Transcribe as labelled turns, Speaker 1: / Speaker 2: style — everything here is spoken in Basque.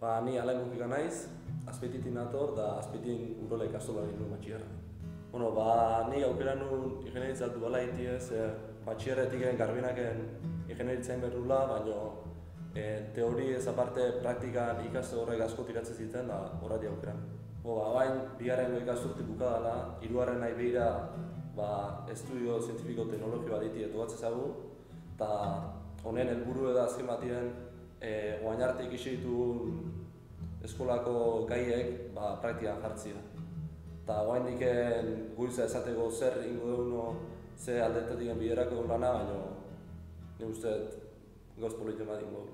Speaker 1: Ba, ni alain mukika naiz, azpeititin nator, da azpeitin urola ikastola egin batxierra. Bueno, ba, ni aukera nuen ingenieritza bala iti ez, e, batxierretik garbinaken ingenieritzain berrula, baina e, teori ez aparte praktikan ikaste horrek asko tiratzen zitzen, da horreti aukera. Bo, ba, bain, bigarren ikasturti bukadala, hirugarren nahi behira ba, estudio zientifiko teknologio bat diti etu eta honen helburu edo azken batien e, oain arte ikisi eskolako gaiek ba, praktikan jartzia. Eta oain diken guiza esateko zer ingo dugu ze aldetetik biderako lana, baina ni uste goz politzen bat ingo